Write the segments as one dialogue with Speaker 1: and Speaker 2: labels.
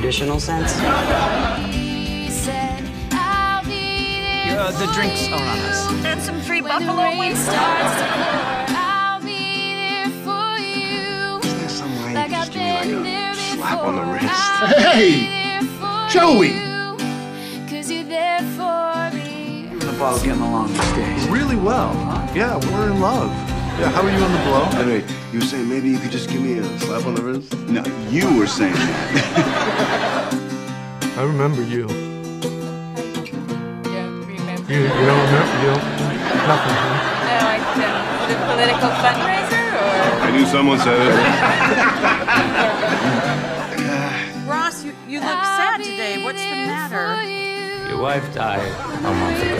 Speaker 1: traditional sense?
Speaker 2: Uh, the drinks are on us.
Speaker 3: And some free buffalo wings.
Speaker 4: Isn't there some way to just give me like a slap on the wrist?
Speaker 5: Hey! Joey!
Speaker 2: The ball's getting along these days.
Speaker 5: Really well. Yeah, we're in love. Yeah, how are you on the blow?
Speaker 4: Anyway, you were saying maybe you could just give me a slap on the wrist? No, you were saying that.
Speaker 5: I remember you.
Speaker 6: Don't remember.
Speaker 5: You, you don't remember you? Nothing, huh?
Speaker 6: No, I don't. The political fundraiser or?
Speaker 4: I knew someone said it.
Speaker 3: Ross, you, you look sad today. What's the matter?
Speaker 2: Your wife died a month ago.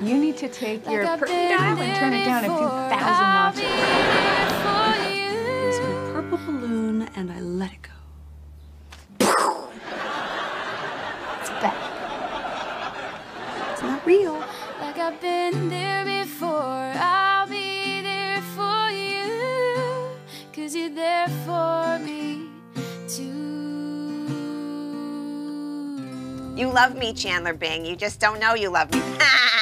Speaker 6: You You need to take your perfume dial and turn it down a few thousand notches.
Speaker 3: Real.
Speaker 7: Like I've been there before, I'll be there for you. Cause you're there for me too.
Speaker 8: You love me, Chandler Bing. You just don't know you love me.